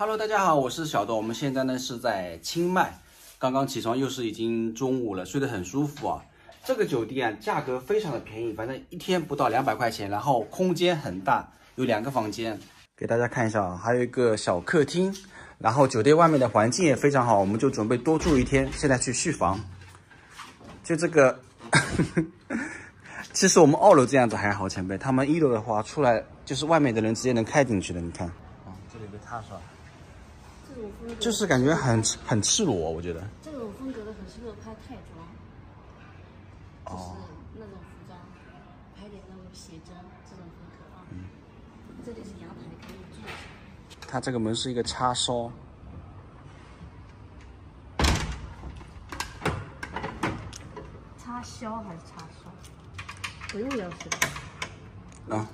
Hello，大家好，我是小豆。我们现在呢是在清迈，刚刚起床，又是已经中午了，睡得很舒服啊。这个酒店啊，价格非常的便宜，反正一天不到两百块钱，然后空间很大，有两个房间，给大家看一下啊，还有一个小客厅，然后酒店外面的环境也非常好，我们就准备多住一天，现在去续房。就这个。其实我们二楼这样子还好，前辈。他们一楼的话，出来就是外面的人直接能开进去的。你看，啊，这里被踏上，这种风格就是感觉很很赤裸，我觉得。这种风格的很适合拍泰妆，哦，那种服装，拍点那种写真这种风格啊。嗯。这里是阳台，可以坐下。它这个门是一个插销。插销还是插销？不用钥匙。啊，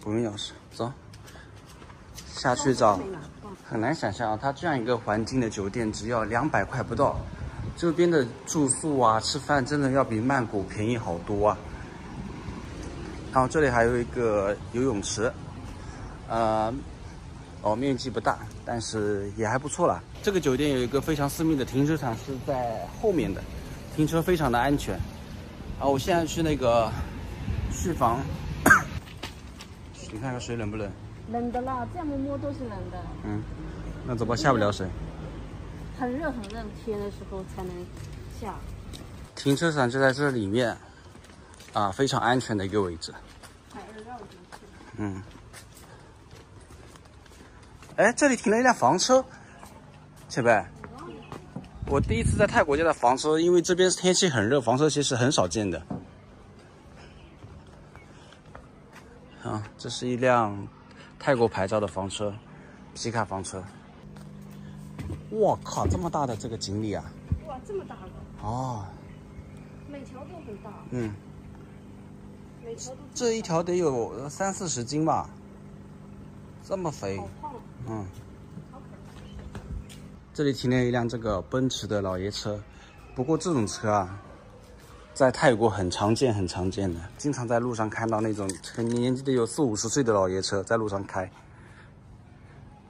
不用钥匙，走。下去找。很难想象啊，它这样一个环境的酒店只要两百块不到，这边的住宿啊、吃饭真的要比曼谷便宜好多啊。然后这里还有一个游泳池，呃，哦，面积不大，但是也还不错了。这个酒店有一个非常私密的停车场，是在后面的。停车非常的安全，啊，我现在去那个续房，你看看水冷不冷？冷的啦，这样摸摸都是冷的。嗯，那怎么下不了水？很热很热天的时候才能下。停车场就在这里面，啊，非常安全的一个位置。嗯。哎，这里停了一辆房车，前辈。我第一次在泰国见到房车，因为这边天气很热，房车其实很少见的。啊，这是一辆泰国牌照的房车，皮卡房车。我靠，这么大的这个锦鲤啊！哇，这么大个！哦。每条都很大。嗯。每条都。这一条得有三四十斤吧？这么肥。好胖。嗯。这里停了一辆这个奔驰的老爷车，不过这种车啊，在泰国很常见，很常见的，经常在路上看到那种年纪得有四五十岁的老爷车在路上开。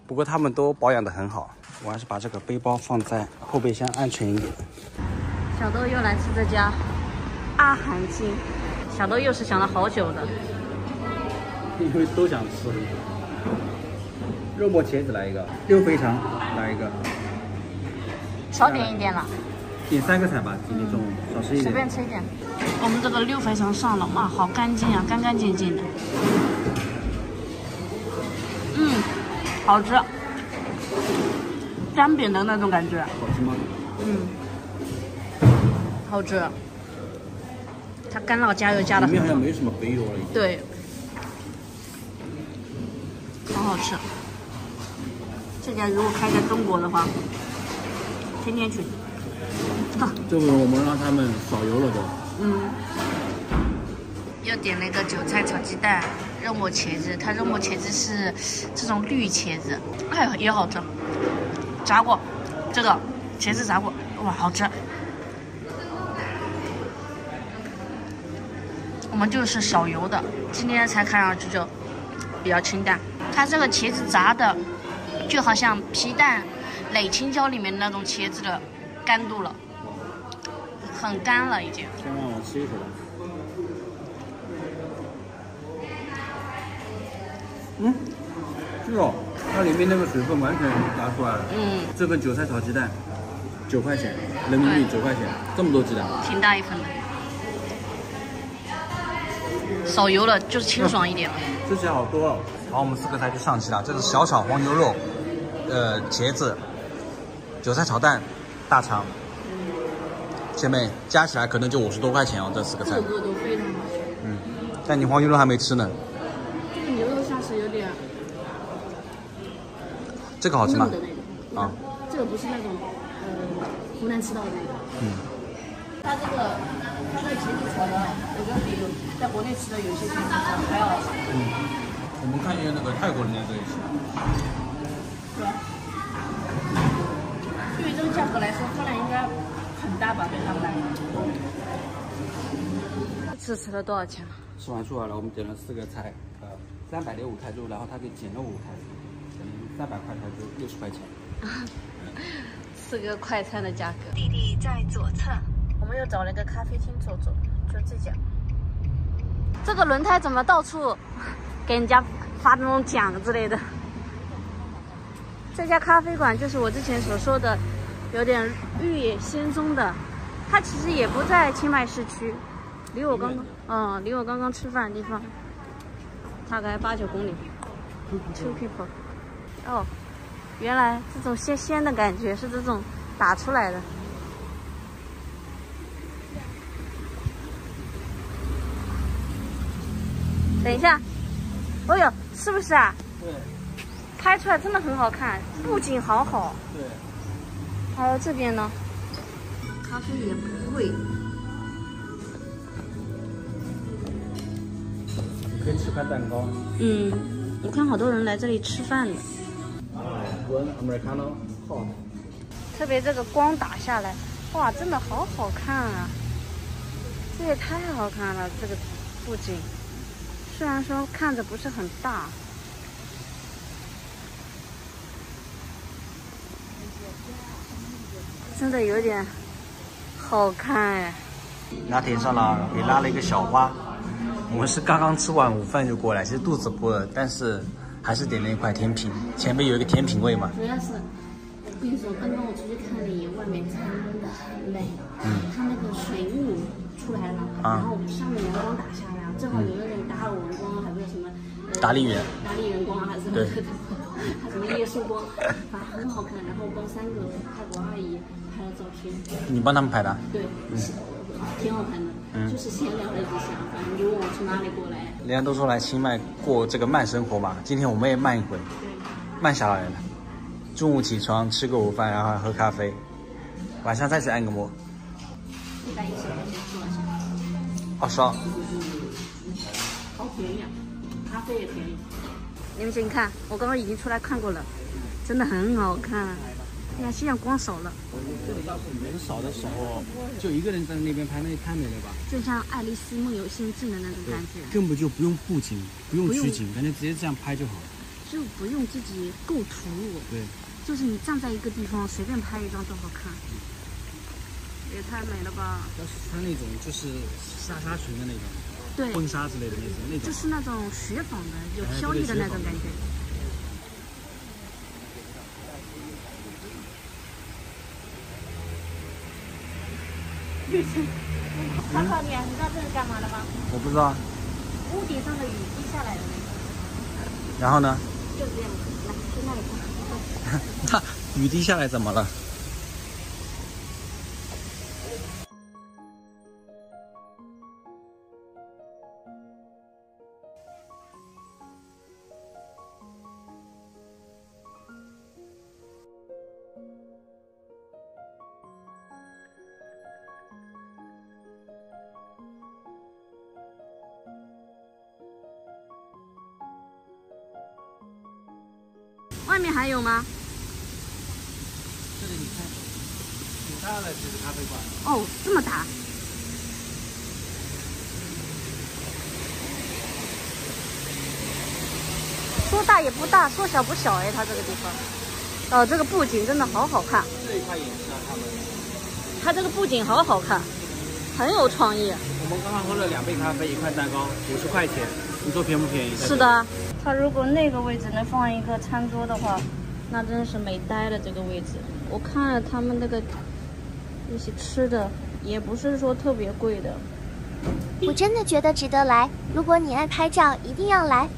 不过他们都保养的很好，我还是把这个背包放在后备箱安全一点。小豆又来吃这家阿含金，小豆又是想了好久的，因为都想吃。肉末茄子来一个，六肥肠来一个。少点一点了，点三个菜吧，今天中午少吃一点。随便吃一点。我们这个六肥肠上了，哇，好干净啊，干干净净的。嗯，好吃，干饼的那种感觉。好吃吗？嗯，好吃。它干辣加油加的。里面好像没什么肥油了。对，很好吃。这家如果开在中国的话。天天去，这个我们让他们少油了都。嗯。又点了一个韭菜炒鸡蛋，肉末茄子，它肉末茄子是这种绿茄子，哎也好吃。炸过，这个茄子炸过，哇，好吃。我们就是少油的，今天才看上去就比较清淡。它这个茄子炸的，就好像皮蛋。垒青椒里面那种茄子的干度了，很干了已经。先让我吃一口吧。嗯，是哦，它里面那个水分完全拿出来了。嗯。这份韭菜炒鸡蛋，九块钱人民币，九块钱，这么多鸡蛋。挺大一份的。少油了，就是清爽一点了。吃起来好多哦。好，我们四个菜就上齐了。这是小炒黄牛肉，呃，茄子。韭菜炒蛋，大肠，姐妹加起来可能就五十多块钱哦，这四个菜。个都非常好吃。嗯，但你黄牛肉还没吃呢。这个牛肉像是有点。这个好吃吗？啊。这个不是那种，呃，湖南吃到的那个。嗯。它这个，它这个茄子炒的，我觉得比在国内吃的有些茄子炒的还要好吃。嗯。我们看一下那个泰国人家这一些。对。价格来说，分量应该很大吧？对他们来说。这次吃了多少钱？吃完出来了，我们点了四个菜，呃，三百零五泰铢，然后他给减了五泰铢。三百块台币，六十块钱。四个快餐的价格。弟弟在左侧。我们又找了一个咖啡厅坐坐，就这家。这个轮胎怎么到处 给人家发那种奖之类的？这家咖啡馆就是我之前所说的，有点绿野仙踪的。它其实也不在清迈市区，离我刚刚，嗯，离我刚刚吃饭的地方大概八九公里。Two people。哦，原来这种鲜鲜的感觉是这种打出来的。等一下，哦呦，是不是啊？对。拍出来真的很好看，布景好好。对。还有这边呢，咖啡也不贵。可以吃块蛋糕。嗯，我看好多人来这里吃饭的。One Americano hot。特别这个光打下来，哇，真的好好看啊！这也太好看了，这个布景。虽然说看着不是很大，真的有点好看哎。拿铁上了，给拉了一个小花。我们是刚刚吃完午饭就过来，其实肚子不饿，但是还是点了一块甜品。前面有一个甜品位嘛。主要是，我跟你说，刚刚我出去看了一眼外面，真的很美。嗯。它那个水雾出来了，然后上面阳光打下来，正好有那种打尔文光，还是什么？达利园。达利园光还是什么？还什么夜曙光，反正很好看。然后帮三个泰国阿姨拍了照片。你帮他们拍的？对，挺好看的。嗯。就是闲聊了一下，反正就问我从哪里过来。人家都说来清迈过这个慢生活嘛，今天我们也慢一回，慢下来了。中午起床吃个午饭，然后喝咖啡，晚上再去按个摩。一百一十块钱多少钱？二十二。好便宜啊！咖啡也便宜。你们先看，我刚刚已经出来看过了，真的很好看。哎呀，现在光少了。这里要是人少的时候，就一个人在那边拍，那也太美了吧？就像《爱丽丝梦游仙境》的那种感觉。根本就不用布景，不用取景，感觉直接这样拍就好了。就不用自己构图。对。就是你站在一个地方，随便拍一张都好看。也太美了吧！要是穿那种就是纱纱裙的那种，对，婚纱之类的那种，那种就是那种雪纺的，有飘逸的那种感觉。他考你，你知道这是干嘛的吗？我不知道。屋顶上的雨滴下来的那个。然后呢？就这样，来去那里看。那 雨滴下来怎么了？外面还有吗？这里你看，挺大的，这个咖啡馆。哦，这么大。说大也不大，说小不小哎，它这个地方。哦，这个布景真的好好看。这一块也是啊，他们。它这个布景好好看，很有创意。我们刚刚喝了两杯咖啡，一块蛋糕，五十块钱，你说便不便宜？是的。它如果那个位置能放一个餐桌的话，那真是美呆了。这个位置，我看了他们那个那些吃的，也不是说特别贵的。我真的觉得值得来。如果你爱拍照，一定要来。